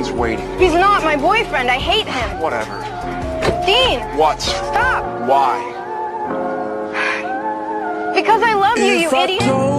Dean's waiting. He's not my boyfriend. I hate him. Whatever. Dean, What? stop. Why? Because I love you, you I idiot.